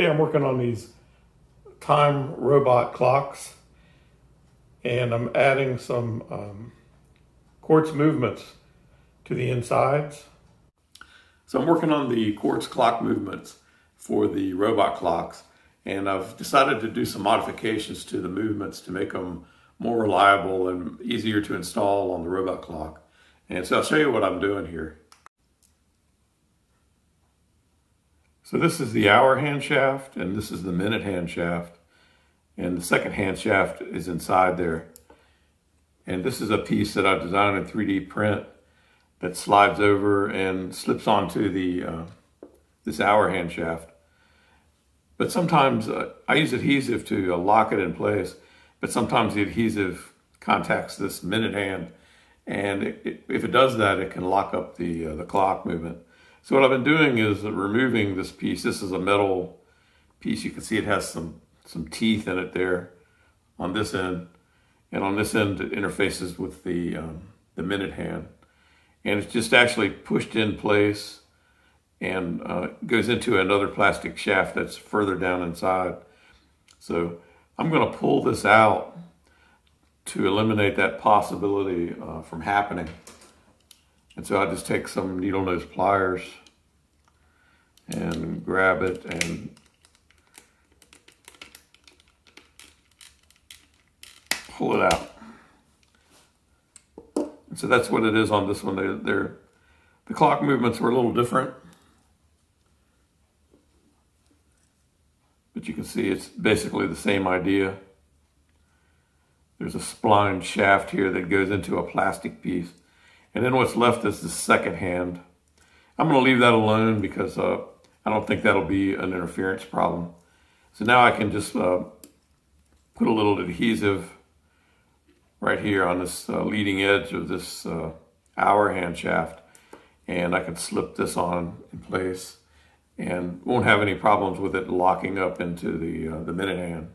Hey, I'm working on these time robot clocks and I'm adding some um, quartz movements to the insides. So I'm working on the quartz clock movements for the robot clocks and I've decided to do some modifications to the movements to make them more reliable and easier to install on the robot clock. And so I'll show you what I'm doing here. So this is the hour hand shaft and this is the minute hand shaft. And the second hand shaft is inside there. And this is a piece that I've designed in 3D print that slides over and slips onto the uh, this hour hand shaft. But sometimes uh, I use adhesive to uh, lock it in place, but sometimes the adhesive contacts this minute hand. And it, it, if it does that, it can lock up the, uh, the clock movement. So what I've been doing is removing this piece. This is a metal piece. You can see it has some, some teeth in it there on this end. And on this end, it interfaces with the, um, the minute hand. And it's just actually pushed in place and uh, goes into another plastic shaft that's further down inside. So I'm going to pull this out to eliminate that possibility uh, from happening. And so I just take some needle nose pliers and grab it and pull it out. And so that's what it is on this one. They, they're, the clock movements were a little different. But you can see it's basically the same idea. There's a spline shaft here that goes into a plastic piece. And then what's left is the second hand. I'm going to leave that alone because uh, I don't think that'll be an interference problem. So now I can just uh, put a little adhesive right here on this uh, leading edge of this uh, hour hand shaft. And I can slip this on in place and won't have any problems with it locking up into the, uh, the minute hand.